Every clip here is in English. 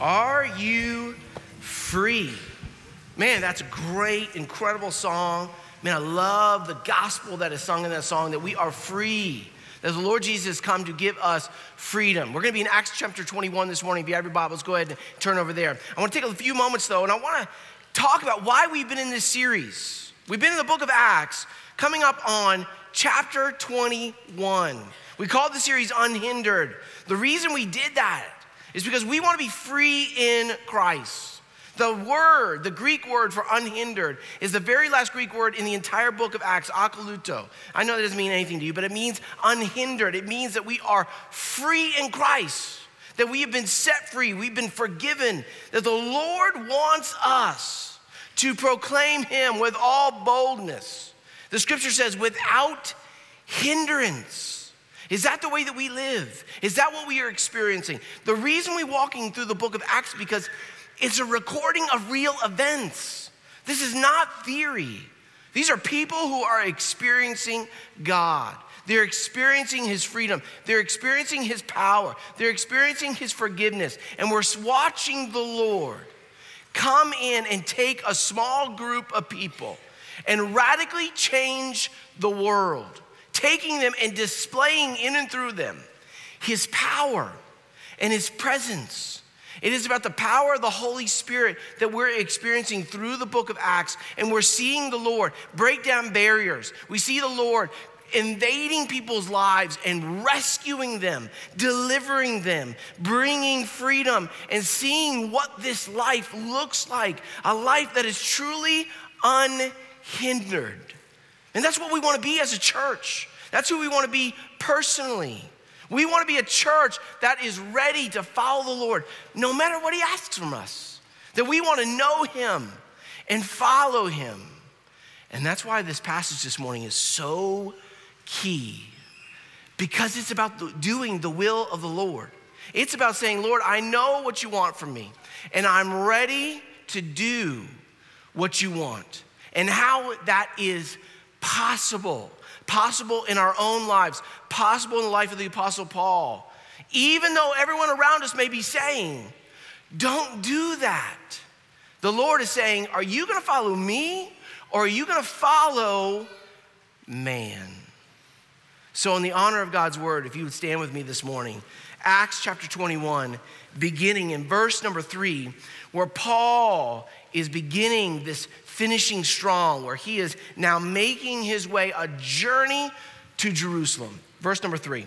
Are you free? Man, that's a great, incredible song. Man, I love the gospel that is sung in that song that we are free. That the Lord Jesus has come to give us freedom. We're going to be in Acts chapter 21 this morning. If you have your Bibles, go ahead and turn over there. I want to take a few moments though, and I want to talk about why we've been in this series. We've been in the book of Acts, coming up on chapter 21. We called the series Unhindered. The reason we did that is because we want to be free in Christ. The word, the Greek word for unhindered, is the very last Greek word in the entire book of Acts, akaluto. I know that doesn't mean anything to you, but it means unhindered. It means that we are free in Christ, that we have been set free, we've been forgiven, that the Lord wants us to proclaim Him with all boldness. The scripture says, without hindrance. Is that the way that we live? Is that what we are experiencing? The reason we're walking through the book of Acts because it's a recording of real events. This is not theory. These are people who are experiencing God. They're experiencing His freedom. They're experiencing His power. They're experiencing His forgiveness. And we're watching the Lord come in and take a small group of people and radically change the world taking them and displaying in and through them his power and his presence. It is about the power of the Holy Spirit that we're experiencing through the book of Acts, and we're seeing the Lord break down barriers. We see the Lord invading people's lives and rescuing them, delivering them, bringing freedom, and seeing what this life looks like a life that is truly unhindered. And that's what we want to be as a church. That's who we want to be personally. We want to be a church that is ready to follow the Lord no matter what He asks from us. That we want to know Him and follow Him. And that's why this passage this morning is so key because it's about doing the will of the Lord. It's about saying, Lord, I know what you want from me, and I'm ready to do what you want, and how that is possible possible in our own lives, possible in the life of the Apostle Paul. Even though everyone around us may be saying, don't do that. The Lord is saying, Are you gonna follow me or are you gonna follow man? So, in the honor of God's word, if you would stand with me this morning, Acts chapter 21, beginning in verse number three, where Paul is beginning this finishing strong, where he is now making his way a journey to Jerusalem. Verse number three.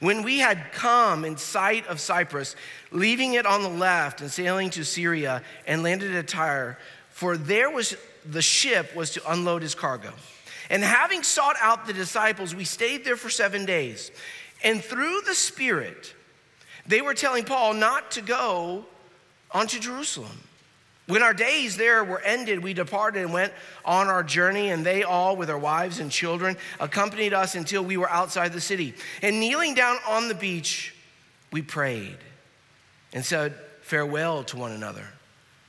When we had come in sight of Cyprus, leaving it on the left and sailing to Syria and landed at Tyre, for there was the ship was to unload his cargo. And having sought out the disciples, we stayed there for seven days. And through the Spirit, they were telling Paul not to go onto Jerusalem. When our days there were ended, we departed and went on our journey, and they all, with their wives and children, accompanied us until we were outside the city. And kneeling down on the beach, we prayed and said farewell to one another.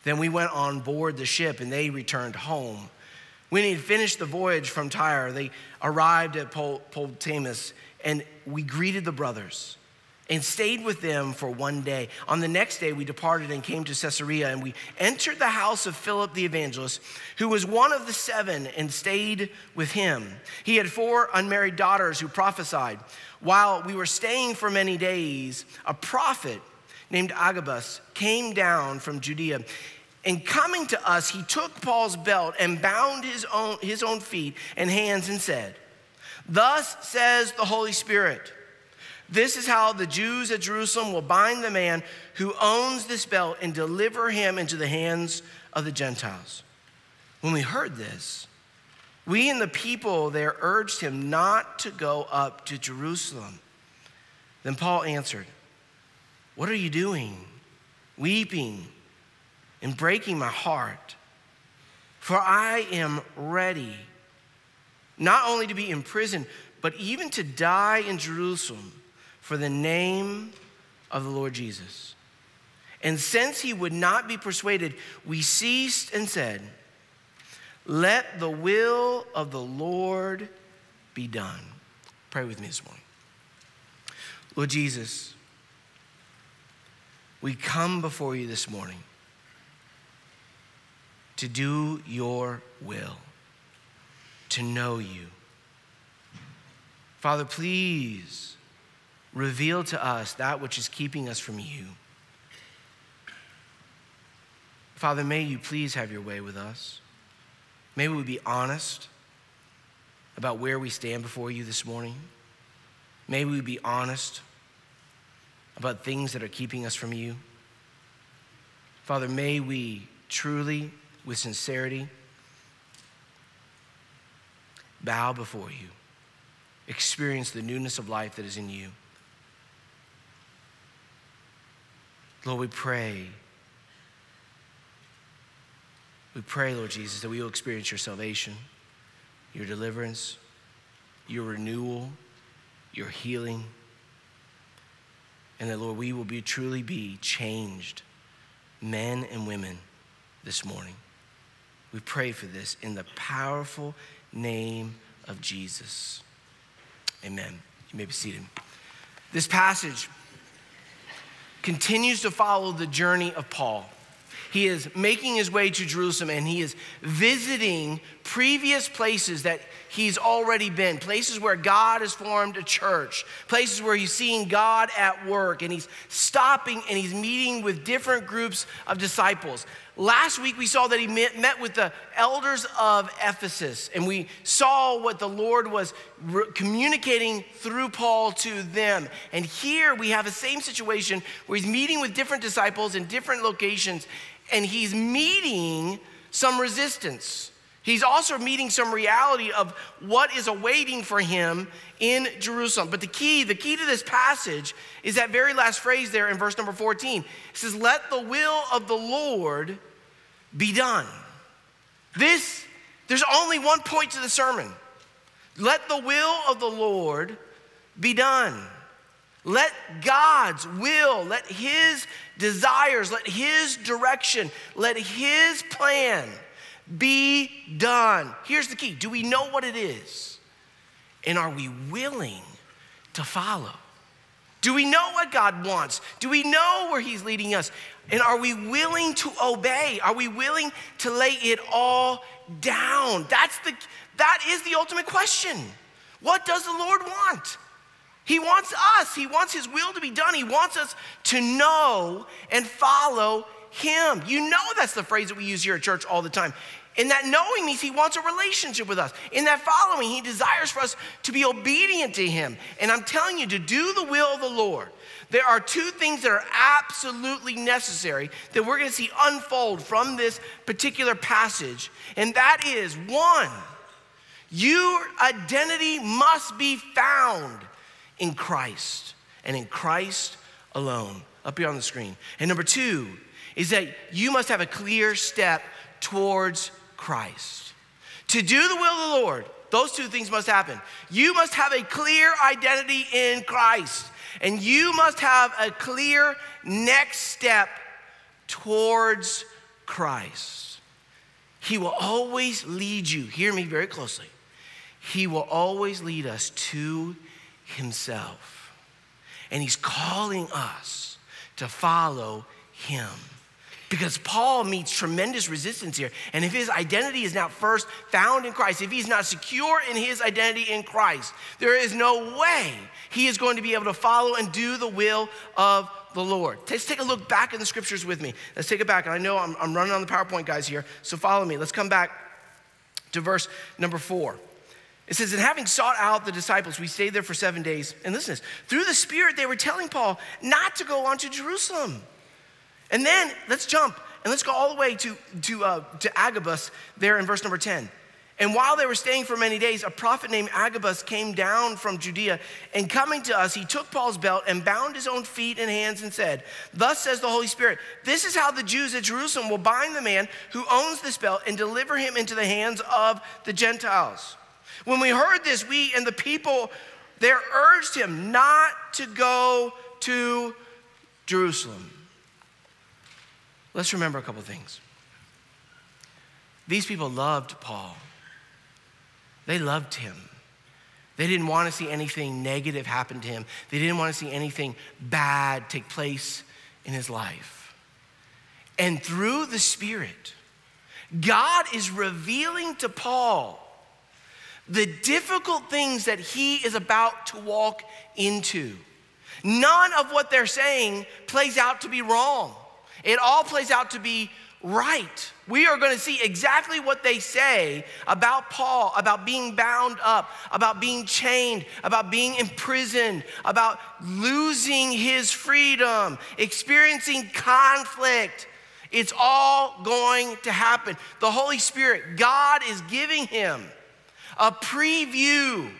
Then we went on board the ship, and they returned home. When he had finished the voyage from Tyre, they arrived at Pol- Ptolemais, and we greeted the brothers and stayed with them for one day. On the next day, we departed and came to Caesarea, and we entered the house of Philip the evangelist, who was one of the seven, and stayed with him. He had four unmarried daughters who prophesied. While we were staying for many days, a prophet named Agabus came down from Judea. And coming to us, he took Paul's belt and bound his own, his own feet and hands and said, Thus says the Holy Spirit. This is how the Jews at Jerusalem will bind the man who owns this belt and deliver him into the hands of the Gentiles. When we heard this, we and the people there urged him not to go up to Jerusalem. Then Paul answered, What are you doing? Weeping and breaking my heart. For I am ready not only to be imprisoned, but even to die in Jerusalem for the name of the Lord Jesus. And since he would not be persuaded, we ceased and said, Let the will of the Lord be done. Pray with me this morning. Lord Jesus, we come before you this morning to do your will, to know you. Father, please reveal to us that which is keeping us from you. Father, may you please have your way with us. May we be honest about where we stand before you this morning. May we be honest about things that are keeping us from you. Father, may we truly, with sincerity, bow before you, experience the newness of life that is in you. Lord, we pray we pray, Lord Jesus, that we will experience your salvation, your deliverance, your renewal, your healing, and that, Lord, we will be truly be changed men and women this morning. We pray for this in the powerful name of Jesus. Amen. You may be seated. This passage continues to follow the journey of Paul. He is making his way to Jerusalem and he is visiting previous places that he's already been, places where God has formed a church, places where he's seeing God at work, and he's stopping and he's meeting with different groups of disciples. Last week we saw that he met, with the elders of Ephesus, and we saw what the Lord was communicating through Paul to them. And here we have the same situation where he's meeting with different disciples in different locations, and he's meeting some resistance. He's also meeting some reality of what is awaiting for him in Jerusalem. But the key, the key to this passage is that very last phrase there in verse number 14. It says, Let the will of the Lord be done. This, there's only one point to the sermon. Let the will of the Lord be done. Let God's will, let His desires, let His direction, let His plan be done. Here's the key Do we know what it is? And are we willing to follow? Do we know what God wants? Do we know where He's leading us? And are we willing to obey? Are we willing to lay it all down? That's the, that is the ultimate question. What does the Lord want? He wants us, He wants His will to be done. He wants us to know and follow Him. You know that's the phrase that we use here at church all the time. In that knowing means he wants a relationship with us. In that following, he desires for us to be obedient to him. And I'm telling you, to do the will of the Lord, there are two things that are absolutely necessary that we're going to see unfold from this particular passage. And that is one, your identity must be found in Christ and in Christ alone. Up here on the screen. And number two is that you must have a clear step towards Christ. To do the will of the Lord, those two things must happen. You must have a clear identity in Christ, and you must have a clear next step towards Christ. He will always lead you, hear me very closely. He will always lead us to Himself. And He's calling us to follow Him because Paul meets tremendous resistance here. And if his identity is not first found in Christ, if he's not secure in his identity in Christ, there is no way he is going to be able to follow and do the will of the Lord. Let's take a look back in the scriptures with me. Let's take it back. And I know I'm, I'm running on the PowerPoint, guys, here, so follow me. Let's come back to verse number four. It says, And having sought out the disciples, we stayed there for seven days. And listen to this through the Spirit, they were telling Paul not to go on to Jerusalem and then let's jump and let's go all the way to, to, uh, to Agabus there in verse number 10. And while they were staying for many days, a prophet named Agabus came down from Judea. And coming to us, he took Paul's belt and bound his own feet and hands and said, Thus says the Holy Spirit, this is how the Jews at Jerusalem will bind the man who owns this belt and deliver him into the hands of the Gentiles. When we heard this, we and the people there urged him not to go to Jerusalem. Let's remember a couple things. These people loved Paul, they loved him. They didn't want to see anything negative happen to him, they didn't want to see anything bad take place in his life. And through the Spirit, God is revealing to Paul the difficult things that he is about to walk into. None of what they're saying plays out to be wrong. It all plays out to be right. We are going to see exactly what they say about Paul, about being bound up, about being chained, about being imprisoned, about losing his freedom, experiencing conflict. It's all going to happen. The Holy Spirit, God is giving him a preview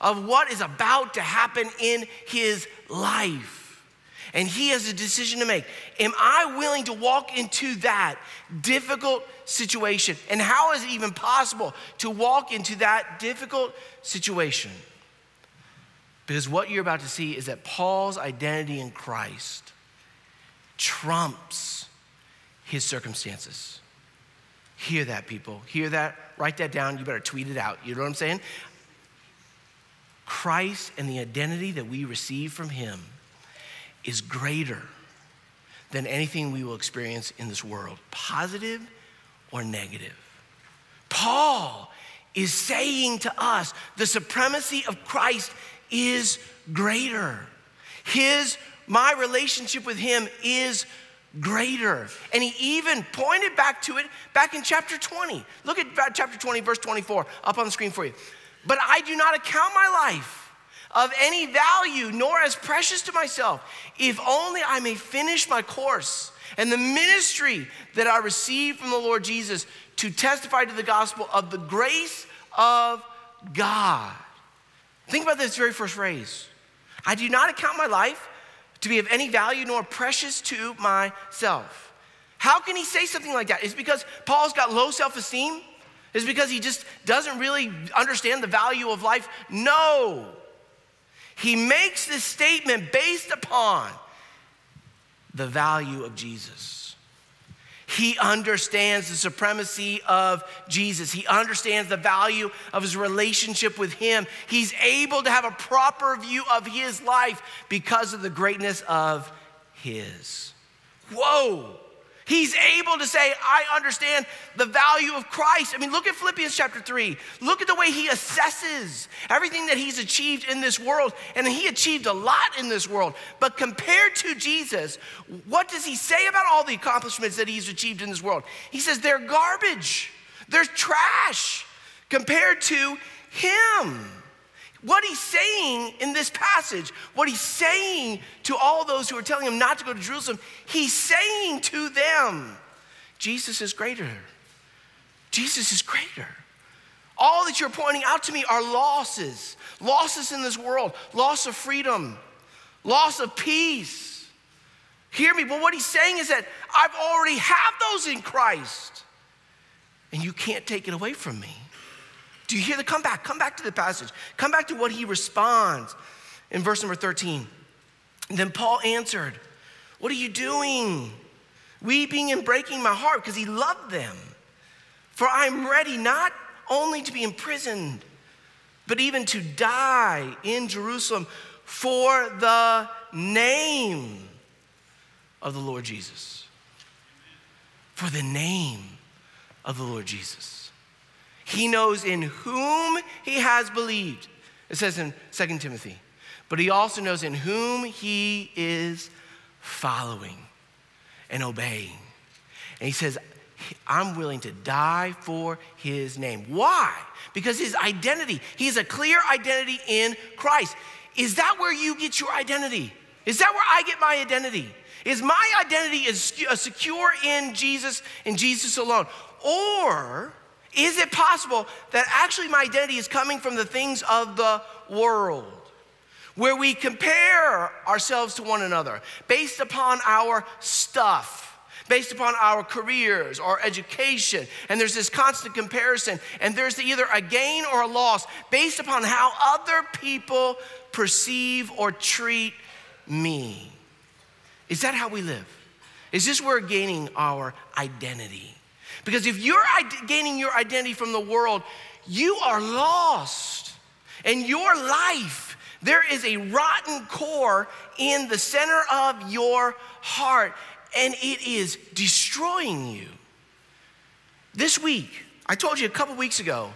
of what is about to happen in his life. And he has a decision to make. Am I willing to walk into that difficult situation? And how is it even possible to walk into that difficult situation? Because what you're about to see is that Paul's identity in Christ trumps his circumstances. Hear that, people. Hear that. Write that down. You better tweet it out. You know what I'm saying? Christ and the identity that we receive from him is greater than anything we will experience in this world, positive or negative. Paul is saying to us the supremacy of Christ is greater. His, my relationship with him is greater. And he even pointed back to it back in chapter 20. Look at chapter 20, verse 24, up on the screen for you. But I do not account my life of any value, nor as precious to myself, if only I may finish my course and the ministry that I received from the Lord Jesus to testify to the gospel of the grace of God. Think about this very first phrase. I do not account my life to be of any value nor precious to myself. How can he say something like that? Is because Paul's got low self esteem? Is because he just doesn't really understand the value of life? No. He makes this statement based upon the value of Jesus. He understands the supremacy of Jesus. He understands the value of his relationship with Him. He's able to have a proper view of his life because of the greatness of His. Whoa! He's able to say, I understand the value of Christ. I mean, look at Philippians chapter 3. Look at the way he assesses everything that he's achieved in this world. And he achieved a lot in this world. But compared to Jesus, what does he say about all the accomplishments that he's achieved in this world? He says they're garbage, they're trash compared to him. What he's saying in this passage, what he's saying to all those who are telling him not to go to Jerusalem, he's saying to them, Jesus is greater. Jesus is greater. All that you're pointing out to me are losses losses in this world, loss of freedom, loss of peace. Hear me, but what he's saying is that I've already have those in Christ, and you can't take it away from me. Do you hear the come back? Come back to the passage. Come back to what he responds in verse number 13. Then Paul answered, What are you doing? Weeping and breaking my heart because he loved them. For I'm ready not only to be imprisoned, but even to die in Jerusalem for the name of the Lord Jesus. For the name of the Lord Jesus. He knows in whom he has believed. It says in 2 Timothy. But he also knows in whom he is following and obeying. And he says, I'm willing to die for his name. Why? Because his identity, he has a clear identity in Christ. Is that where you get your identity? Is that where I get my identity? Is my identity is secure in Jesus and Jesus alone? Or is it possible that actually my identity is coming from the things of the world? Where we compare ourselves to one another based upon our stuff, based upon our careers or education. And there's this constant comparison, and there's either a gain or a loss based upon how other people perceive or treat me. Is that how we live? Is this where we're gaining our identity? Because if you're gaining your identity from the world, you are lost. And your life There is a rotten core in the center of your heart, and it is destroying you. This week, I told you a couple weeks ago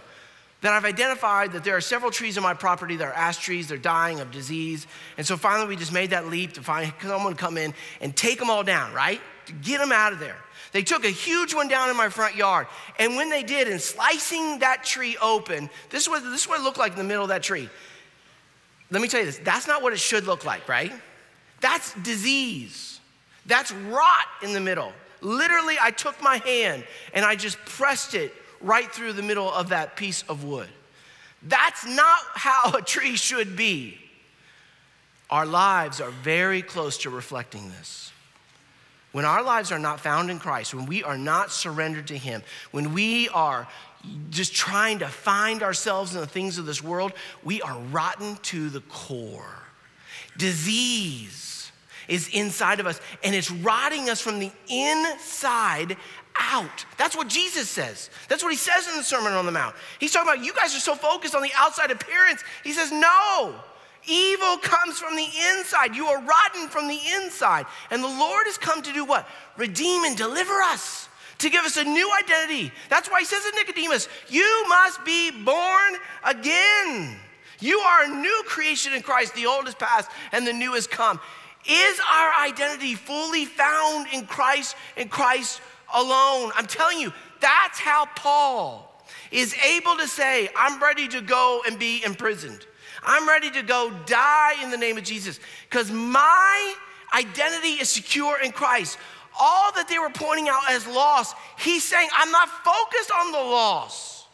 that I've identified that there are several trees on my property that are ash trees, they're dying of disease. And so finally, we just made that leap to find someone come in and take them all down, right? To get them out of there. They took a huge one down in my front yard. And when they did, in slicing that tree open, this is what, this is what it looked like in the middle of that tree. Let me tell you this that's not what it should look like, right? That's disease. That's rot in the middle. Literally, I took my hand and I just pressed it right through the middle of that piece of wood. That's not how a tree should be. Our lives are very close to reflecting this. When our lives are not found in Christ, when we are not surrendered to Him, when we are just trying to find ourselves in the things of this world, we are rotten to the core. Disease is inside of us, and it's rotting us from the inside out. That's what Jesus says. That's what he says in the Sermon on the Mount. He's talking about you guys are so focused on the outside appearance. He says, No, Evil comes from the inside. You are rotten from the inside. And the Lord has come to do what? Redeem and deliver us, to give us a new identity. That's why he says to Nicodemus, You must be born again. You are a new creation in Christ. The old is past and the new has come. Is our identity fully found in Christ and Christ alone? I'm telling you, that's how Paul is able to say, I'm ready to go and be imprisoned. I'm ready to go die in the name of Jesus because my identity is secure in Christ. All that they were pointing out as loss, he's saying, I'm not focused on the loss,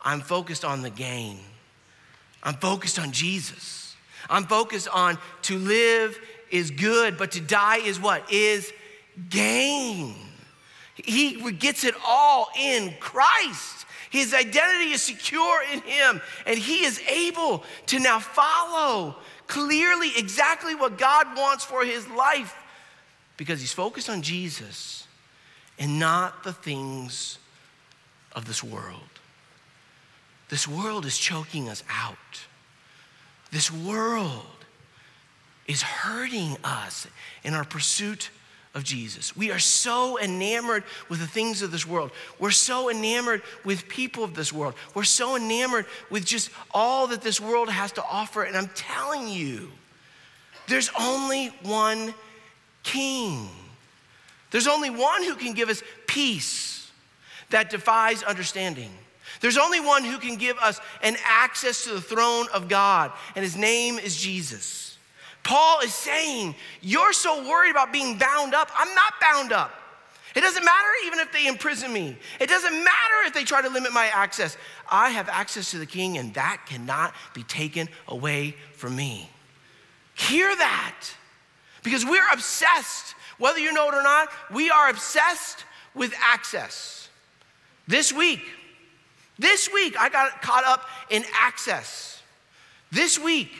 I'm focused on the gain. I'm focused on Jesus. I'm focused on to live is good, but to die is what? Is gain. He gets it all in Christ. His identity is secure in him, and he is able to now follow clearly exactly what God wants for his life because he's focused on Jesus and not the things of this world. This world is choking us out. This world is hurting us in our pursuit of Jesus. We are so enamored with the things of this world. We're so enamored with people of this world. We're so enamored with just all that this world has to offer. And I'm telling you, there's only one king. There's only one who can give us peace that defies understanding. There's only one who can give us an access to the throne of God, and his name is Jesus. Paul is saying, You're so worried about being bound up. I'm not bound up. It doesn't matter even if they imprison me. It doesn't matter if they try to limit my access. I have access to the king, and that cannot be taken away from me. Hear that. Because we're obsessed, whether you know it or not, we are obsessed with access. This week, this week, I got caught up in access. This week,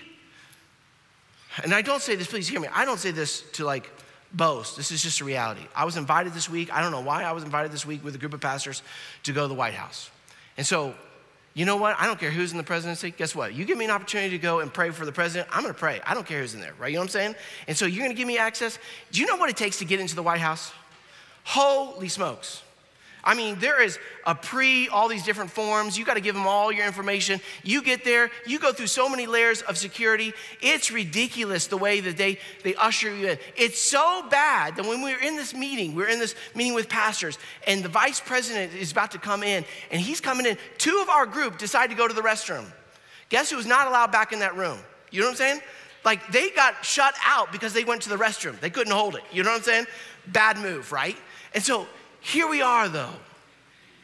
and I don't say this, please hear me. I don't say this to like boast. This is just a reality. I was invited this week. I don't know why I was invited this week with a group of pastors to go to the White House. And so, you know what? I don't care who's in the presidency. Guess what? You give me an opportunity to go and pray for the president, I'm gonna pray. I don't care who's in there, right? You know what I'm saying? And so you're gonna give me access. Do you know what it takes to get into the White House? Holy smokes. I mean, there is a pre, all these different forms. You got to give them all your information. You get there, you go through so many layers of security. It's ridiculous the way that they, they usher you in. It's so bad that when we were in this meeting, we are in this meeting with pastors, and the vice president is about to come in, and he's coming in. Two of our group decide to go to the restroom. Guess who was not allowed back in that room? You know what I'm saying? Like they got shut out because they went to the restroom. They couldn't hold it. You know what I'm saying? Bad move, right? And so here we are, though,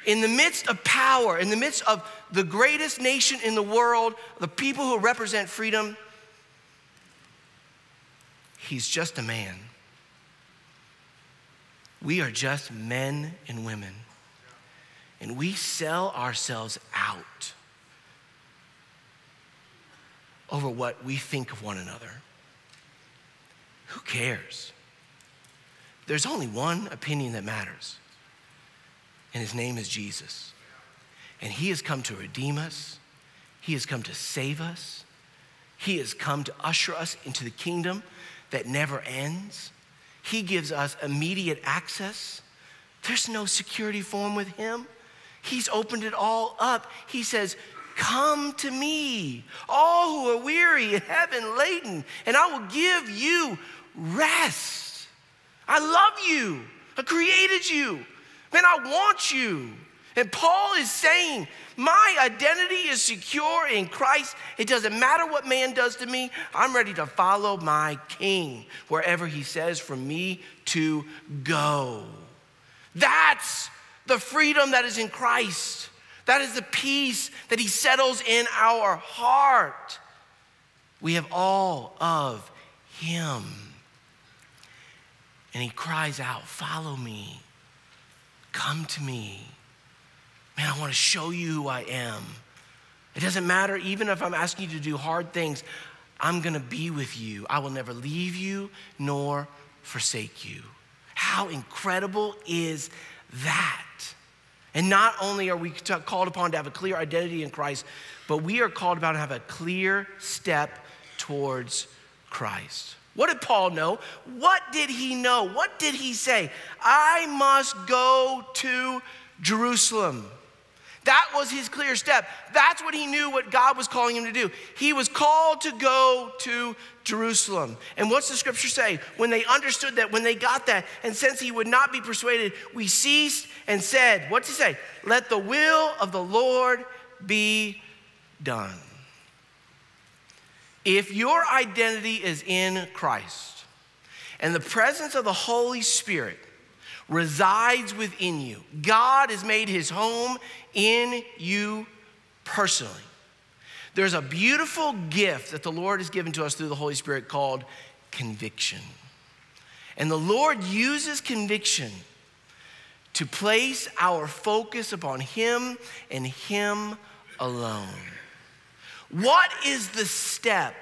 in the midst of power, in the midst of the greatest nation in the world, the people who represent freedom. He's just a man. We are just men and women. And we sell ourselves out over what we think of one another. Who cares? There's only one opinion that matters and his name is Jesus. And he has come to redeem us, he has come to save us, He has come to usher us into the kingdom that never ends. He gives us immediate access. There's no security form with Him. He's opened it all up. He says, Come to me, all who are weary and heavy laden, and I will give you rest. I love you. I created you. Man, I want you. And Paul is saying, My identity is secure in Christ. It doesn't matter what man does to me, I'm ready to follow my king wherever he says for me to go. That's the freedom that is in Christ. That is the peace that He settles in our heart. We have all of Him. And He cries out, Follow me, come to me. Man, I want to show you who I am. It doesn't matter, even if I'm asking you to do hard things, I'm going to be with you. I will never leave you nor forsake you. How incredible is that? And not only are we called upon to have a clear identity in Christ, but we are called upon to have a clear step towards Christ. What did Paul know? What did he know? What did he say? I must go to Jerusalem. That was his clear step. That's what he knew what God was calling him to do. He was called to go to Jerusalem. And what's the scripture say? When they understood that, when they got that, and since he would not be persuaded, we ceased and said, What's he say? Let the will of the Lord be done. If your identity is in Christ and the presence of the Holy Spirit resides within you. God has made his home in you personally. There's a beautiful gift that the Lord has given to us through the Holy Spirit called conviction. And the Lord uses conviction to place our focus upon Him and Him alone. What is the step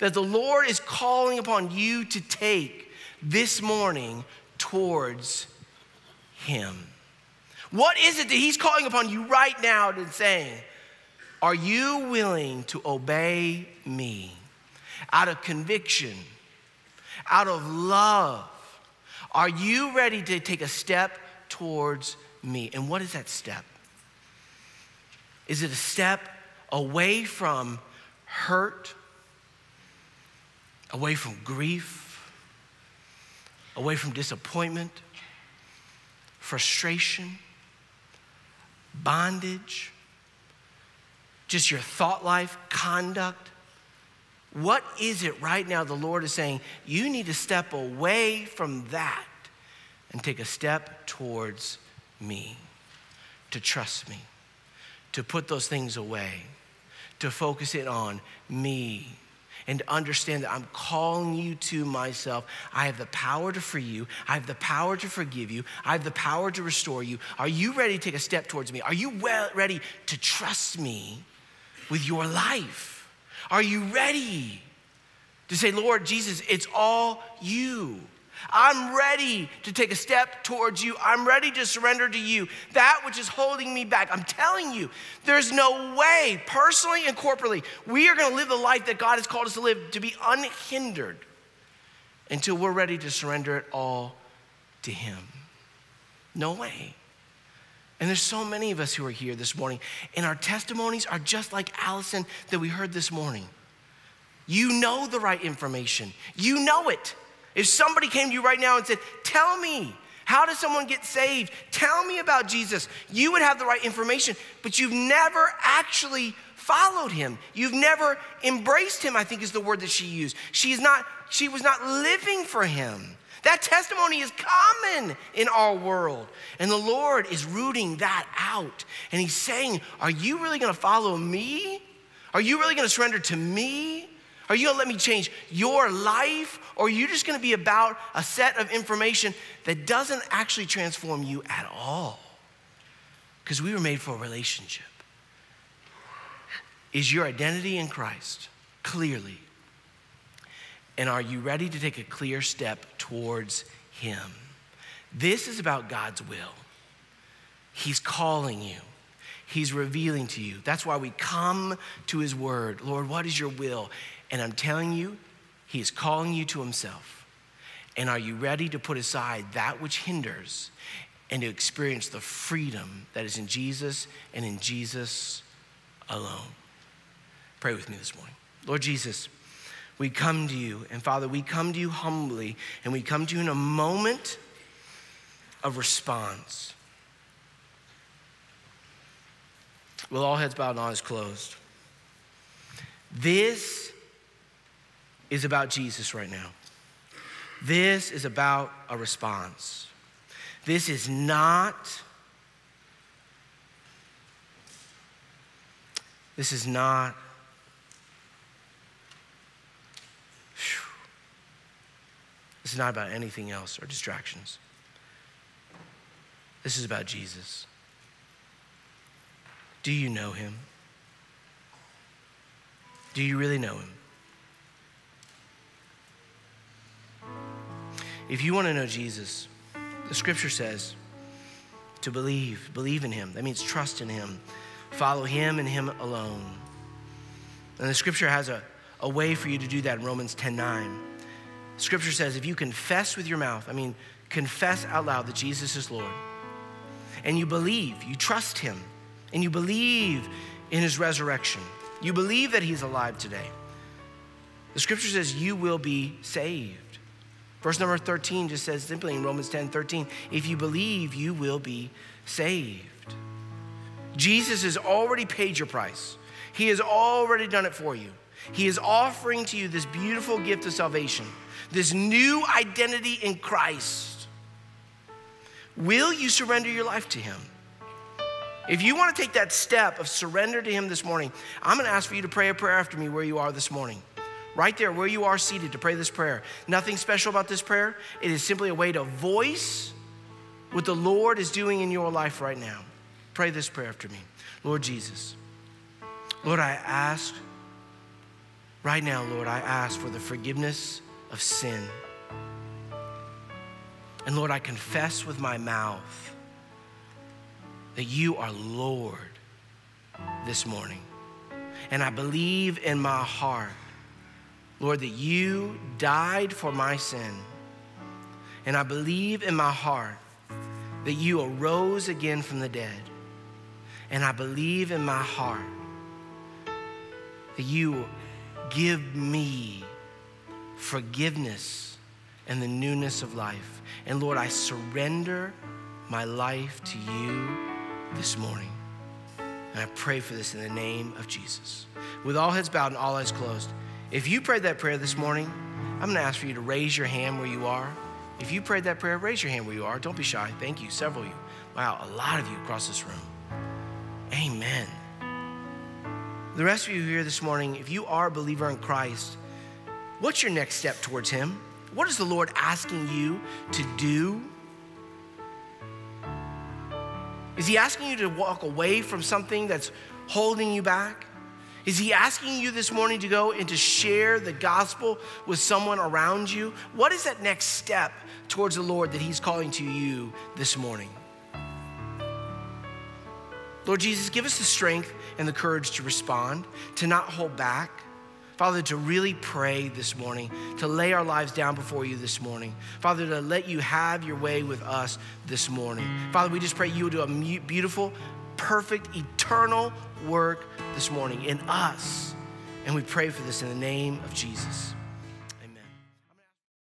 that the Lord is calling upon you to take this morning towards Him. What is it that He's calling upon you right now and saying, Are you willing to obey me out of conviction, out of love? Are you ready to take a step towards me? And what is that step? Is it a step away from hurt, away from grief? away from disappointment, frustration, bondage, just your thought life, conduct. What is it right now the Lord is saying? You need to step away from that and take a step towards me, to trust me, to put those things away, to focus it on me and understand that I'm calling you to myself. I have the power to free you, I have the power to forgive you, I have the power to restore you. Are you ready to take a step towards me? Are you well, ready to trust me with your life? Are you ready to say, Lord Jesus, it's all you? I'm ready to take a step towards you. I'm ready to surrender to you that which is holding me back. I'm telling you, there's no way, personally and corporately, we are going to live the life that God has called us to live to be unhindered until we're ready to surrender it all to Him. No way. And there's so many of us who are here this morning, and our testimonies are just like Allison that we heard this morning. You know the right information, you know it. If somebody came to you right now and said, Tell me, how does someone get saved? Tell me about Jesus. You would have the right information, but you've never actually followed him. You've never embraced him, I think is the word that she used. She's not, she was not living for him. That testimony is common in our world. And the Lord is rooting that out. And He's saying, Are you really gonna follow me? Are you really gonna surrender to me? Are you gonna let me change your life? Or are you just gonna be about a set of information that doesn't actually transform you at all? Because we were made for a relationship. Is your identity in Christ clearly? And are you ready to take a clear step towards Him? This is about God's will. He's calling you, He's revealing to you. That's why we come to His Word. Lord, what is your will? And I'm telling you, He is calling you to Himself. And are you ready to put aside that which hinders and to experience the freedom that is in Jesus and in Jesus alone? Pray with me this morning. Lord Jesus, we come to you, and Father, we come to you humbly, and we come to you in a moment of response. With all heads bowed and eyes closed. This is about Jesus right now. This is about a response. This is not, this is not, this is not about anything else or distractions. This is about Jesus. Do you know him? Do you really know him? If you want to know Jesus, the scripture says to believe, believe in him. That means trust in him, follow him and him alone. And the scripture has a, a way for you to do that in Romans 10 9. Scripture says if you confess with your mouth, I mean, confess out loud that Jesus is Lord, and you believe, you trust him, and you believe in his resurrection, you believe that he's alive today, the scripture says you will be saved. Verse number 13 just says simply in Romans 10 13, if you believe, you will be saved. Jesus has already paid your price, He has already done it for you. He is offering to you this beautiful gift of salvation, this new identity in Christ. Will you surrender your life to Him? If you want to take that step of surrender to Him this morning, I'm going to ask for you to pray a prayer after me where you are this morning right there where you are seated to pray this prayer. Nothing special about this prayer. It is simply a way to voice what the Lord is doing in your life right now. Pray this prayer after me. Lord Jesus, Lord, I ask right now, Lord, I ask for the forgiveness of sin. And Lord, I confess with my mouth that you are Lord this morning. And I believe in my heart Lord, that you died for my sin. And I believe in my heart that you arose again from the dead. And I believe in my heart that you give me forgiveness and the newness of life. And Lord, I surrender my life to you this morning. And I pray for this in the name of Jesus. With all heads bowed and all eyes closed. If you prayed that prayer this morning, I'm going to ask for you to raise your hand where you are. If you prayed that prayer, raise your hand where you are. Don't be shy. Thank you, several of you. Wow, a lot of you across this room. Amen. The rest of you here this morning, if you are a believer in Christ, what's your next step towards Him? What is the Lord asking you to do? Is He asking you to walk away from something that's holding you back? Is he asking you this morning to go and to share the gospel with someone around you? What is that next step towards the Lord that he's calling to you this morning? Lord Jesus, give us the strength and the courage to respond, to not hold back. Father, to really pray this morning, to lay our lives down before you this morning. Father, to let you have your way with us this morning. Father, we just pray you will do a beautiful, perfect, eternal work this morning in us. And we pray for this in the name of Jesus.